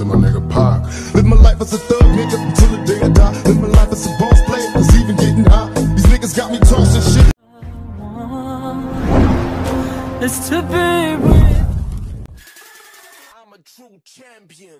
to my nigga Pac. Live my life as a thug nigga until the day I die. Live my life as a boss player, it's even getting hot. These niggas got me tossing shit. is to be with. I'm a true champion.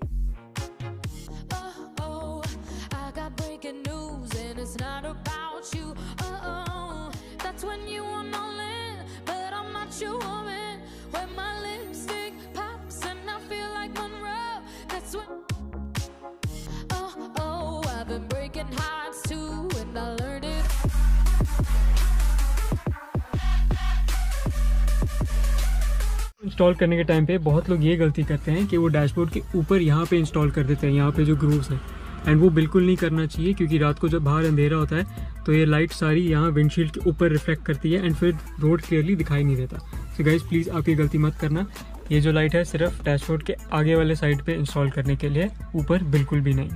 Install करने के time पे बहुत लोग ये गलती करते हैं कि वो डैशबोर्ड के ऊपर यहाँ पे इंस्टॉल कर देते हैं, यहाँ पे जो ग्रूव्स हैं। एंड वो बिल्कुल नहीं करना चाहिए, क्योंकि रात को जब बाहर अंधेरा होता है तो ये लाइट सारी यहाँ विंडशील्ड के ऊपर रिफ्लेक्ट करती है एंड फिर रोड क्लियरली दिखाई नहीं देता। सो गाइज़ प्लीज़ आप ये गलती मत करना। ये जो लाइट है, सिर्फ़ डैशबोर्ड के आगे वाले साइड पे इंस्टॉल करने के लिए, ऊपर बिल्कुल भी नहीं।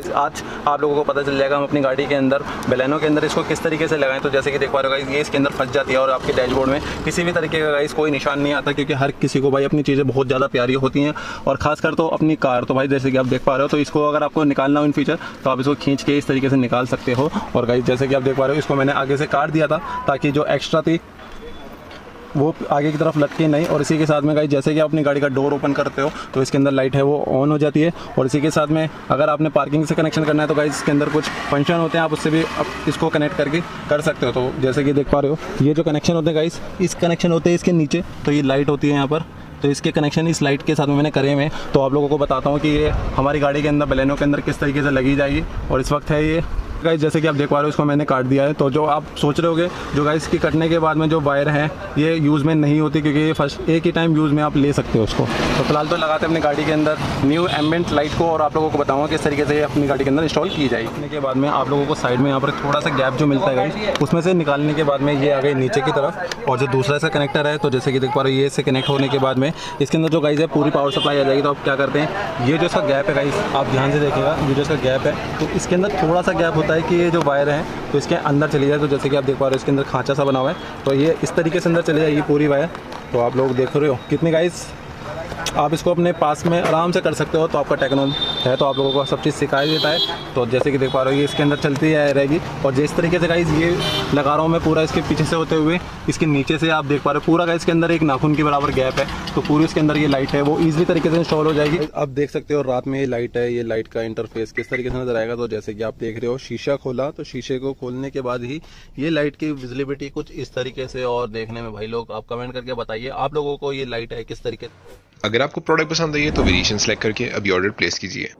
आज आप लोगों को पता चल जाएगा हम अपनी गाड़ी के अंदर बेलेनो के अंदर इसको किस तरीके से लगाएँ। तो जैसे कि देख पा रहे हो गाइस ये इसके अंदर फंस जाती है और आपके डैशबोर्ड में किसी भी तरीके का गाइस कोई निशान नहीं आता क्योंकि हर किसी को भाई अपनी चीज़ें बहुत ज़्यादा प्यारी होती हैं और खासकर तो अपनी कार। तो भाई जैसे कि आप देख पा रहे हो तो इसको अगर आपको निकालना हो इन फीचर तो आप इसको खींच के इस तरीके से निकाल सकते हो। और गाइस जैसे कि आप देख पा रहे हो, इसको मैंने आगे से काट दिया था ताकि जो एक्स्ट्रा थी वो आगे की तरफ़ लटके नहीं और इसी के साथ में गाइस जैसे कि आप अपनी गाड़ी का डोर ओपन करते हो तो इसके अंदर लाइट है, वो ऑन हो जाती है। और इसी के साथ में अगर आपने पार्किंग से कनेक्शन करना है तो गाइस इसके अंदर कुछ फ़ंक्शन होते हैं, आप उससे भी आप इसको कनेक्ट करके कर सकते हो। तो जैसे कि देख पा रहे हो, ये जो कनेक्शन होते हैं गाइस इस कनेक्शन होते हैं इसके नीचे तो ये लाइट होती है यहाँ पर। तो इसके कनेक्शन इस लाइट के साथ में मैंने करे हुए हैं। तो आप लोगों को बताता हूँ कि ये हमारी गाड़ी के अंदर बलेनो के अंदर किस तरीके से लगी जाएगी। और इस वक्त है ये गाइस जैसे कि आप देख पा रहे हो, इसको मैंने काट दिया है। तो जो आप सोच रहे होगे, जो गाइस की कटने के बाद में जो वायर है, ये यूज़ में नहीं होती, क्योंकि ये फ़र्स्ट एक ही टाइम यूज़ में आप ले सकते हो उसको। तो फ़िलहाल तो लगाते हैं अपनी गाड़ी के अंदर न्यू एम्बेंट लाइट को, और आप लोगों को बताऊँगा किस तरीके से ये अपनी गाड़ी के अंदर इंस्टॉल की जाए के बाद में आप लोगों को साइड में यहाँ पर थोड़ा सा गैप जो मिलता है गाइस उसमें से निकालने के बाद में ये आ गई नीचे की तरफ़। और जो दूसरा सा कनेक्टर है तो जैसे कि देख पा रहे हो, ये से कनेक्ट होने के बाद में इसके अंदर जो गाइस है, पूरी पावर सप्लाई आ जाएगी। तो आप क्या करते हैं, ये जो इसका गैप है गाइस आप ध्यान से देखिएगा, ये जो इसका गैप है तो इसके अंदर थोड़ा सा गैप होता कि ये जो वायर है तो इसके अंदर चली जाए तो जैसे कि आप देख पा रहे हो, इसके अंदर खांचा सा बना हुआ है। तो ये इस तरीके से अंदर चली जाएगी पूरी वायर। तो आप लोग देख रहे हो कितने गाइस आप इसको अपने पास में आराम से कर सकते हो तो आपका टेक्नोल है तो आप लोगों को सब चीज़ सिखाई देता है। तो जैसे कि देख पा रहे हो, ये इसके अंदर चलती है, रहेगी। और जिस तरीके से गाइज़ ये लगा रहा हूँ मैं पूरा इसके पीछे से होते हुए, इसके नीचे से आप देख पा रहे हो, पूरा गाइज़ के अंदर एक नाखून के बराबर गैप है। तो पूरी इसके अंदर ये लाइट है, वो ईजिली तरीके से इंस्टॉल हो जाएगी। आप देख सकते हो, रात में ये लाइट है, ये लाइट का इंटरफेस किस तरीके से नज़र आएगा तो जैसे कि आप देख रहे हो, शीशा खोला तो शीशे को खोलने के बाद ही ये लाइट की विजिबिलिटी कुछ इस तरीके से, और देखने में भाई लोग आप कमेंट करके बताइए, आप लोगों को ये लाइट है किस तरीके अगर आपको प्रोडक्ट पसंद आई है तो वेरिएशन सेलेक्ट करके अभी ऑर्डर प्लेस कीजिए।